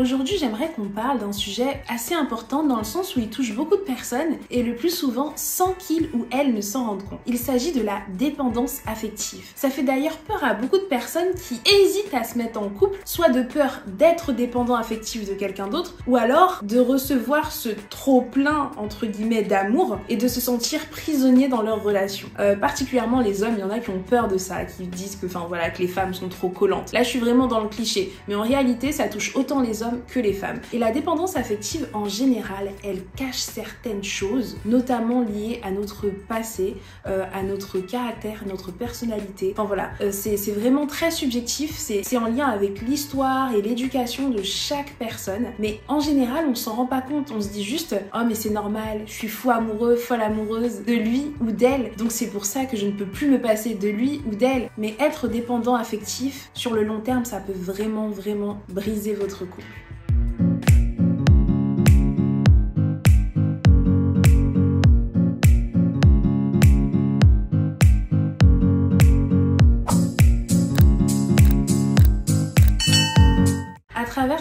Aujourd'hui, j'aimerais qu'on parle d'un sujet assez important dans le sens où il touche beaucoup de personnes et le plus souvent sans qu'ils ou elles ne s'en rendent compte. Il s'agit de la dépendance affective. Ça fait d'ailleurs peur à beaucoup de personnes qui hésitent à se mettre en couple, soit de peur d'être dépendant affectif de quelqu'un d'autre, ou alors de recevoir ce trop plein entre guillemets d'amour et de se sentir prisonnier dans leur relation. Euh, particulièrement les hommes, il y en a qui ont peur de ça, qui disent que, enfin voilà, que les femmes sont trop collantes. Là, je suis vraiment dans le cliché, mais en réalité, ça touche autant les hommes que les femmes. Et la dépendance affective, en général, elle cache certaines choses, notamment liées à notre passé, euh, à notre caractère, notre personnalité. Enfin voilà, euh, c'est vraiment très subjectif, c'est en lien avec l'histoire et l'éducation de chaque personne, mais en général, on s'en rend pas compte. On se dit juste, oh mais c'est normal, je suis fou amoureux, folle amoureuse de lui ou d'elle, donc c'est pour ça que je ne peux plus me passer de lui ou d'elle. Mais être dépendant affectif, sur le long terme, ça peut vraiment, vraiment briser votre couple.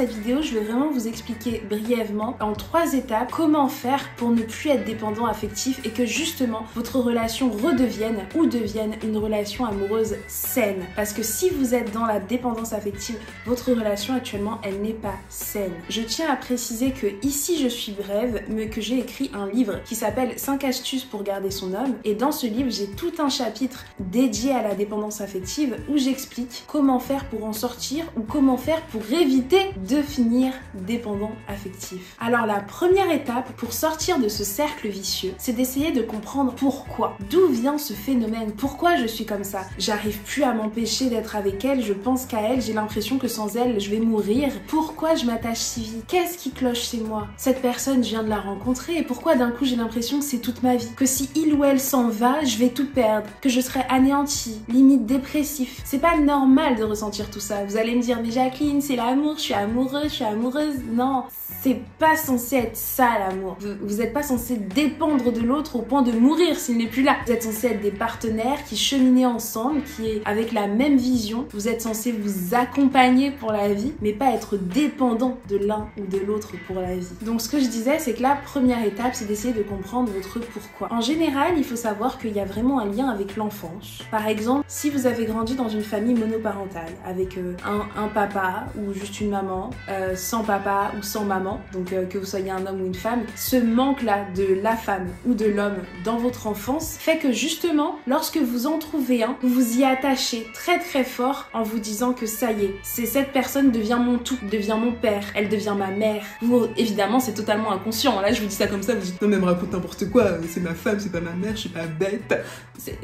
Cette vidéo, je vais vraiment vous expliquer brièvement en trois étapes comment faire pour ne plus être dépendant affectif et que justement votre relation redevienne ou devienne une relation amoureuse saine. Parce que si vous êtes dans la dépendance affective, votre relation actuellement, elle n'est pas saine. Je tiens à préciser que ici je suis brève, mais que j'ai écrit un livre qui s'appelle 5 astuces pour garder son homme. Et dans ce livre, j'ai tout un chapitre dédié à la dépendance affective où j'explique comment faire pour en sortir ou comment faire pour éviter de finir dépendant affectif. Alors la première étape pour sortir de ce cercle vicieux, c'est d'essayer de comprendre pourquoi. D'où vient ce phénomène? Pourquoi je suis comme ça? J'arrive plus à m'empêcher d'être avec elle, je pense qu'à elle, j'ai l'impression que sans elle, je vais mourir. Pourquoi je m'attache si vite? Qu'est-ce qui cloche chez moi? Cette personne, je viens de la rencontrer et pourquoi d'un coup j'ai l'impression que c'est toute ma vie? Que si il ou elle s'en va, je vais tout perdre, que je serai anéanti, limite dépressif. C'est pas normal de ressentir tout ça. Vous allez me dire mais Jacqueline, c'est l'amour, je suis je suis amoureuse. Non, c'est pas censé être ça l'amour. Vous n'êtes pas censé dépendre de l'autre au point de mourir s'il n'est plus là. Vous êtes censé être des partenaires qui cheminent ensemble, qui est avec la même vision. Vous êtes censé vous accompagner pour la vie, mais pas être dépendant de l'un ou de l'autre pour la vie. Donc ce que je disais, c'est que la première étape, c'est d'essayer de comprendre votre pourquoi. En général, il faut savoir qu'il y a vraiment un lien avec l'enfance. Par exemple, si vous avez grandi dans une famille monoparentale avec euh, un papa ou juste une maman euh, sans papa ou sans maman, donc euh, que vous soyez un homme ou une femme, ce manque-là de la femme ou de l'homme dans votre enfance fait que justement, lorsque vous en trouvez un, vous vous y attachez très très fort en vous disant que ça y est, c'est cette personne devient mon tout, devient mon père, elle devient ma mère. Vous, évidemment, c'est totalement inconscient. Là, je vous dis ça comme ça, vous dites non mais me raconte n'importe quoi, c'est ma femme, c'est pas ma mère, je suis pas bête.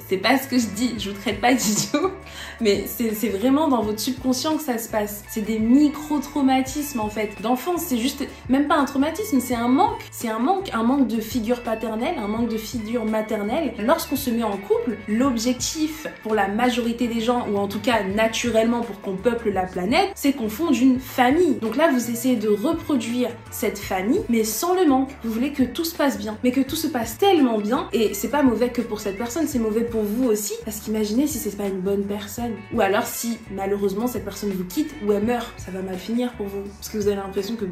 C'est pas ce que je dis, je vous traite pas d'idiot, mais c'est vraiment dans votre subconscient que ça se passe. C'est des micro-traumatismes en fait d'enfance. C'est juste même pas un traumatisme, c'est un manque. C'est un manque, un manque de figure paternelle, un manque de figure maternelle. Lorsqu'on se met en couple, l'objectif pour la majorité des gens, ou en tout cas naturellement pour qu'on peuple la planète, c'est qu'on fonde une famille. Donc là, vous essayez de reproduire cette famille, mais sans le manque. Vous voulez que tout se passe bien, mais que tout se passe tellement bien, et c'est pas mauvais que pour cette personne, c'est mauvais pour vous aussi. Parce qu'imaginez si c'est pas une bonne personne, ou alors si malheureusement cette personne vous quitte ou elle meurt, ça va mal finir pour vous. Parce que vous avez l'impression que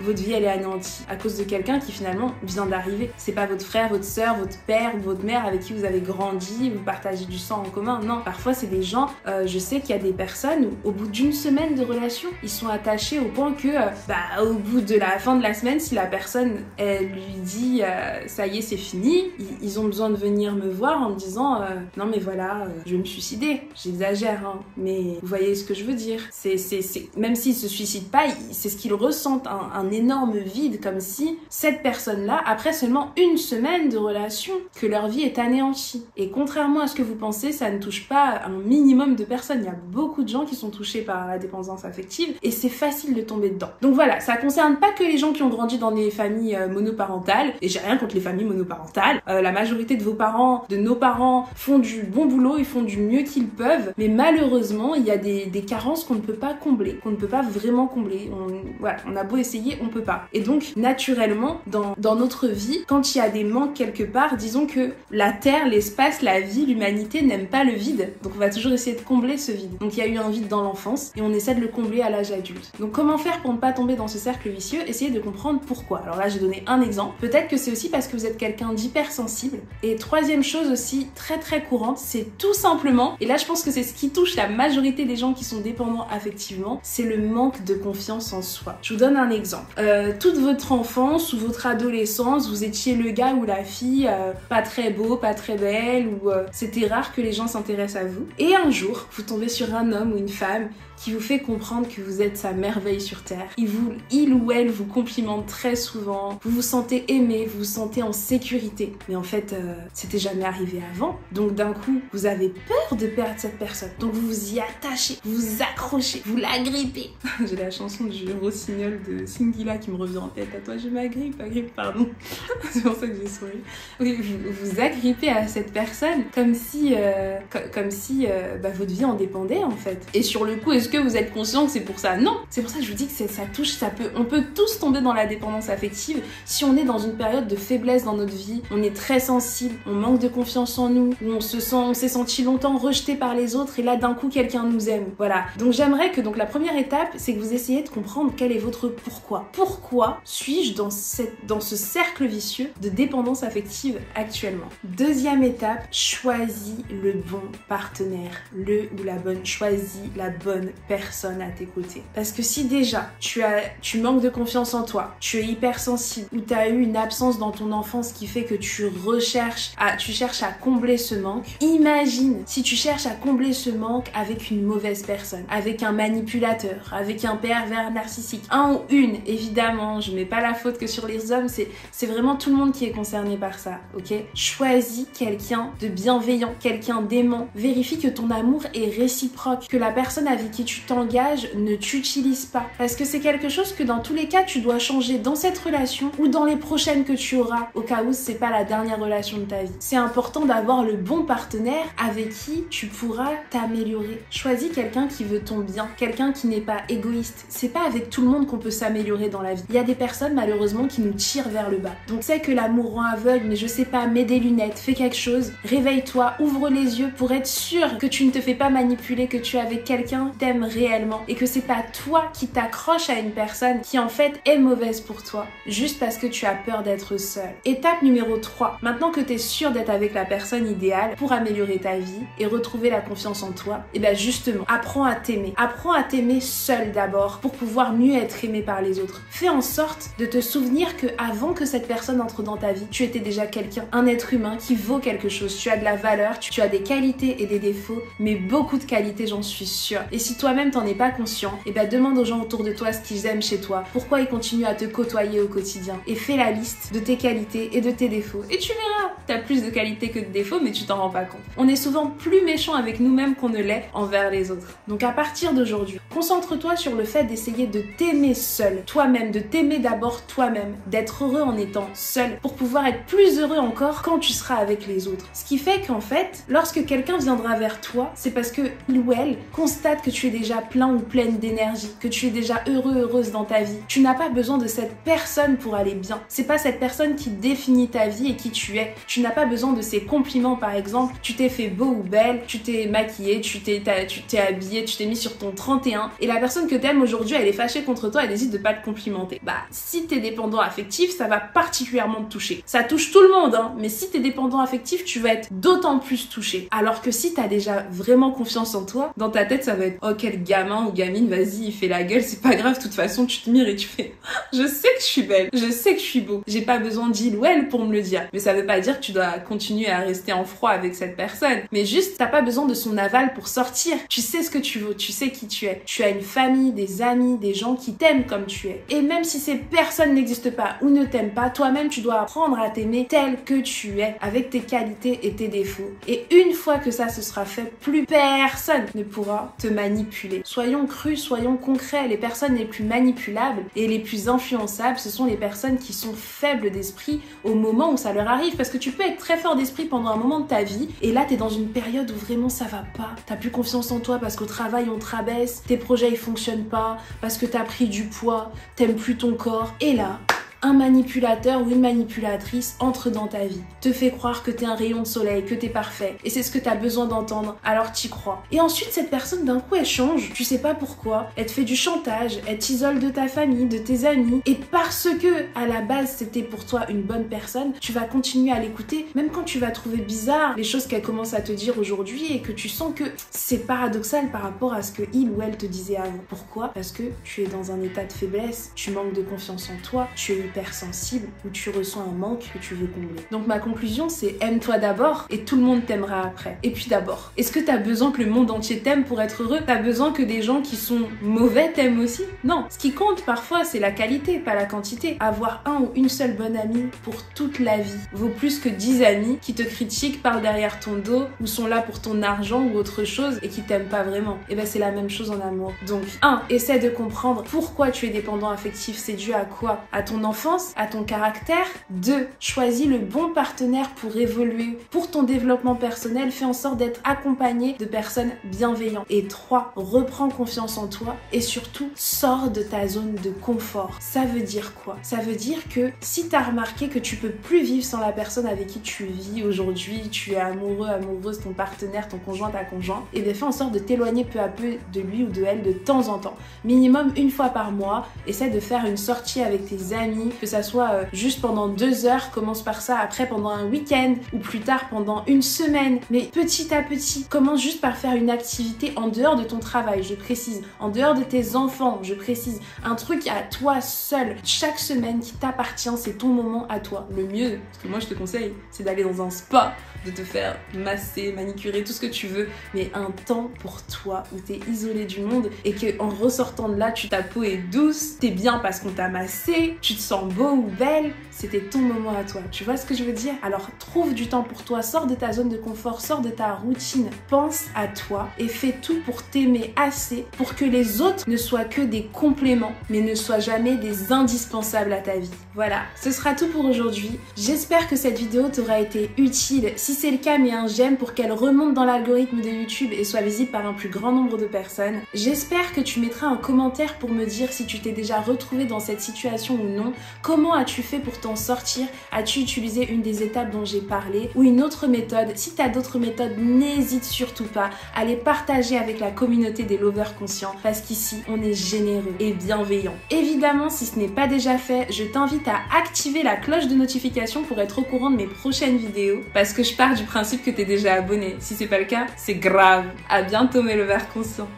votre vie elle est anéantie à cause de quelqu'un qui finalement vient d'arriver. C'est pas votre frère, votre soeur, votre père ou votre mère avec qui vous avez grandi, vous partagez du sang en commun. Non, parfois c'est des gens, euh, je sais qu'il y a des personnes où au bout d'une semaine de relation, ils sont attachés au point que, euh, bah, au bout de la fin de la semaine, si la personne elle lui dit euh, ça y est c'est fini, ils, ont besoin de venir me voir en me disant non mais voilà, je vais me suicider. J'exagère, hein, mais vous voyez ce que je veux dire. C'est, c'est, même s'ils se suicident pas, c'est ce qu'ils ressentent, un, énorme vide, comme si cette personne-là, après seulement une semaine de relation, que leur vie est anéantie. Et contrairement à ce que vous pensez, ça ne touche pas un minimum de personnes. Il y a beaucoup de gens qui sont touchés par la dépendance affective et c'est facile de tomber dedans. Donc voilà, ça concerne pas que les gens qui ont grandi dans des familles euh, monoparentales, et j'ai rien contre les familles monoparentales. Euh, la majorité de vos parents, de nos parents, font du bon boulot, ils font du mieux qu'ils peuvent, mais malheureusement, il y a des carences qu'on ne peut pas combler, qu'on ne peut pas vraiment On, voilà, on a beau essayer, on peut pas. Et donc, naturellement, dans, dans notre vie, quand il y a des manques quelque part, disons que la Terre, l'espace, la vie, l'humanité n'aiment pas le vide. Donc on va toujours essayer de combler ce vide. Donc il y a eu un vide dans l'enfance et on essaie de le combler à l'âge adulte. Donc comment faire pour ne pas tomber dans ce cercle vicieux? Essayez de comprendre pourquoi. Alors là, j'ai donné un exemple. Peut-être que c'est aussi parce que vous êtes quelqu'un d'hypersensible. Et troisième chose aussi très très courante, c'est tout simplement, et là je pense que c'est ce qui touche la majorité des gens qui sont dépendants affectivement, c'est le manque de confiance en soi. Je vous donne un exemple. Euh, toute votre enfance ou votre adolescence, vous étiez le gars ou la fille euh, pas très beau, pas très belle, ou euh, c'était rare que les gens s'intéressent à vous. Et un jour, vous tombez sur un homme ou une femme qui vous fait comprendre que vous êtes sa merveille sur Terre. Il, vous, il ou elle vous complimente très souvent, vous vous sentez aimé, vous vous sentez en sécurité. Mais en fait, euh, c'était jamais arrivé avant. Donc d'un coup, vous avez peur de perdre cette personne. Donc vous vous y attachez, vous vous accrochez, vous l'agrippez. J'ai la chanson du rossignol de Singila qui me revient en tête. À toi, je m'agrippe, agrippe, pardon. C'est pour ça que j'ai souri. Oui, vous vous agrippez à cette personne comme si, euh, comme si euh, bah, votre vie en dépendait en fait. Et sur le coup, est-ce que vous êtes conscient que c'est pour ça? Non C'est pour ça que je vous dis que ça touche, ça peut, on peut tous tomber dans la dépendance affective si on est dans une période de faiblesse dans notre vie, on est très sensible, on manque de confiance en nous, on se sent, on s'est senti longtemps rejeté par les autres et là d'un coup quelqu'un nous aime. Voilà. Donc j'aimerais que donc la première étape, c'est que vous essayez de comprendre quel est votre pourquoi. Pourquoi suis-je dans cette, dans ce cercle vicieux de dépendance affective actuellement? Deuxième étape, choisis le bon partenaire, le ou la bonne, choisis la bonne personne à tes côtés. Parce que si déjà tu as, tu manques de confiance en toi, tu es hypersensible ou tu as eu une absence dans ton enfance qui fait que tu recherches à, tu cherches à combler ce manque, imagine si tu cherches à combler ce manque avec une mauvaise personne, avec un manipulateur, avec un pervers narcissique, un ou une, évidemment, je mets pas la faute que sur les hommes, c'est, vraiment tout le monde qui est concerné par ça, ok? Choisis quelqu'un de bienveillant, quelqu'un d'aimant. Vérifie que ton amour est réciproque, que la personne avec qui tu t'engages ne t'utilise pas. Parce que c'est quelque chose que dans tous les cas, tu dois changer dans cette relation ou dans les prochaines que tu auras, au cas où c'est pas la dernière relation de ta vie? C'est important d'avoir le bon partenaire avec qui tu pourras t'améliorer. Choisis quelqu'un qui veut ton bien, quelqu'un qui n'est pas égoïste. C'est pas avec tout le monde qu'on peut s'améliorer dans la vie. Il y a des personnes malheureusement qui nous tirent vers le bas. Donc c'est que l'amour rend aveugle, mais je sais pas, mets des lunettes, fais quelque chose, réveille-toi, ouvre les yeux pour être sûr que tu ne te fais pas manipuler, que tu es avec quelqu'un réellement et que c'est pas toi qui t'accroches à une personne qui en fait est mauvaise pour toi juste parce que tu as peur d'être seul. Étape numéro 3. Maintenant que tu es sûr d'être avec la personne idéale pour améliorer ta vie et retrouver la confiance en toi, et bien justement, apprends à t'aimer. Apprends à t'aimer seul d'abord pour pouvoir mieux être aimé par les autres. Fais en sorte de te souvenir que avant que cette personne entre dans ta vie, tu étais déjà quelqu'un, un être humain qui vaut quelque chose. Tu as de la valeur, tu as des qualités et des défauts, mais beaucoup de qualités, j'en suis sûre. Et si toi-même t'en es pas conscient, et ben demande aux gens autour de toi ce qu'ils aiment chez toi, pourquoi ils continuent à te côtoyer au quotidien, et fais la liste de tes qualités et de tes défauts. Et tu verras, t'as plus de qualités que de défauts, mais tu t'en rends pas compte. On est souvent plus méchant avec nous-mêmes qu'on ne l'est envers les autres. Donc à partir d'aujourd'hui, concentre-toi sur le fait d'essayer de t'aimer seul, toi-même, de t'aimer d'abord toi-même, d'être heureux en étant seul, pour pouvoir être plus heureux encore quand tu seras avec les autres. Ce qui fait qu'en fait, lorsque quelqu'un viendra vers toi, c'est parce que il ou elle constate que tu es déjà plein ou pleine d'énergie, que tu es déjà heureux, heureuse dans ta vie. Tu n'as pas besoin de cette personne pour aller bien. C'est pas cette personne qui définit ta vie et qui tu es. Tu n'as pas besoin de ses compliments par exemple. Tu t'es fait beau ou belle, tu t'es maquillé, tu t'es tu t'es habillé, tu t'es mis sur ton 31 et la personne que t'aimes aujourd'hui, elle est fâchée contre toi, elle décide de pas te complimenter. Bah, si t'es dépendant affectif, ça va particulièrement te toucher. Ça touche tout le monde, hein, mais si t'es dépendant affectif, tu vas être d'autant plus touché. Alors que si t'as déjà vraiment confiance en toi, dans ta tête, ça va être oh quel gamin ou gamine, vas-y, il fait la gueule, c'est pas grave, de toute façon, tu te mires et tu fais je sais que je suis belle, je sais que je suis beau. J'ai pas besoin d'il ou elle pour me le dire. Mais ça veut pas dire que tu dois continuer à rester en froid avec cette personne. Mais juste, t'as pas besoin de son aval pour sortir. Tu sais ce que tu veux, tu sais qui tu es. Tu as une famille, des amis, des gens qui t'aiment comme tu es. Et même si ces personnes n'existent pas ou ne t'aiment pas, toi-même, tu dois apprendre à t'aimer tel que tu es, avec tes qualités et tes défauts. Et une fois que ça se sera fait, plus personne ne pourra te manipuler Soyons crus, soyons concrets. Les personnes les plus manipulables et les plus influençables, ce sont les personnes qui sont faibles d'esprit au moment où ça leur arrive. Parce que tu peux être très fort d'esprit pendant un moment de ta vie et là, tu es dans une période où vraiment ça va pas. T'as plus confiance en toi parce qu'au travail, on te rabaisse, tes projets ils fonctionnent pas, parce que t'as pris du poids, t'aimes plus ton corps. Et là, un manipulateur ou une manipulatrice entre dans ta vie, te fait croire que t'es un rayon de soleil, que t'es parfait, et c'est ce que t'as besoin d'entendre, alors t'y crois. Et ensuite, cette personne, d'un coup, elle change, tu sais pas pourquoi, elle te fait du chantage, elle t'isole de ta famille, de tes amis, et parce que, à la base, c'était pour toi une bonne personne, tu vas continuer à l'écouter, même quand tu vas trouver bizarre les choses qu'elle commence à te dire aujourd'hui, et que tu sens que c'est paradoxal par rapport à ce que il ou elle te disait avant. Pourquoi? Parce que tu es dans un état de faiblesse, tu manques de confiance en toi, tu es hypersensible ou tu ressens un manque que tu veux combler. Donc ma conclusion c'est aime-toi d'abord et tout le monde t'aimera après. Et puis d'abord, est-ce que t'as besoin que le monde entier t'aime pour être heureux? T'as besoin que des gens qui sont mauvais t'aiment aussi? Non. Ce qui compte parfois c'est la qualité, pas la quantité. Avoir un ou une seule bonne amie pour toute la vie vaut plus que 10 amis qui te critiquent, parlent derrière ton dos ou sont là pour ton argent ou autre chose et qui t'aiment pas vraiment. Et ben c'est la même chose en amour. Donc 1. Essaie de comprendre pourquoi tu es dépendant affectif. C'est dû à quoi? À ton enfant à ton caractère. 2. Choisis le bon partenaire pour évoluer. Pour ton développement personnel, fais en sorte d'être accompagné de personnes bienveillantes. Et 3. Reprends confiance en toi et surtout, sors de ta zone de confort. Ça veut dire quoi? Ça veut dire que si tu as remarqué que tu peux plus vivre sans la personne avec qui tu vis aujourd'hui, tu es amoureux, amoureuse, ton partenaire, ton conjoint, ta conjoint, et eh bien fais en sorte de t'éloigner peu à peu de lui ou de elle de temps en temps. Minimum une fois par mois, essaie de faire une sortie avec tes amis, que ça soit euh, juste pendant deux heures, commence par ça, après pendant un week-end ou plus tard pendant une semaine. Mais petit à petit, commence juste par faire une activité en dehors de ton travail, je précise, en dehors de tes enfants, je précise, un truc à toi seul, chaque semaine qui t'appartient, c'est ton moment à toi. Le mieux, ce que moi je te conseille, c'est d'aller dans un spa, de te faire masser, manicurer, tout ce que tu veux, mais un temps pour toi où t'es isolé du monde et que en ressortant de là, tu ta peau est douce, t'es bien parce qu'on t'a massé, tu te sens beau ou belle, c'était ton moment à toi. Tu vois ce que je veux dire? Alors trouve du temps pour toi, sors de ta zone de confort, sors de ta routine, pense à toi et fais tout pour t'aimer assez pour que les autres ne soient que des compléments, mais ne soient jamais des indispensables à ta vie. Voilà, ce sera tout pour aujourd'hui. J'espère que cette vidéo t'aura été utile. Si c'est le cas, mets un j'aime pour qu'elle remonte dans l'algorithme de YouTube et soit visible par un plus grand nombre de personnes. J'espère que tu mettras un commentaire pour me dire si tu t'es déjà retrouvé dans cette situation ou non, Comment as-tu fait pour t'en sortir? As-tu utilisé une des étapes dont j'ai parlé? Ou une autre méthode? Si tu as d'autres méthodes, n'hésite surtout pas à les partager avec la communauté des lovers conscients parce qu'ici, on est généreux et bienveillant. Évidemment, si ce n'est pas déjà fait, je t'invite à activer la cloche de notification pour être au courant de mes prochaines vidéos parce que je du principe que tu es déjà abonné. Si c'est pas le cas, c'est grave. À bientôt mes lovers conscients.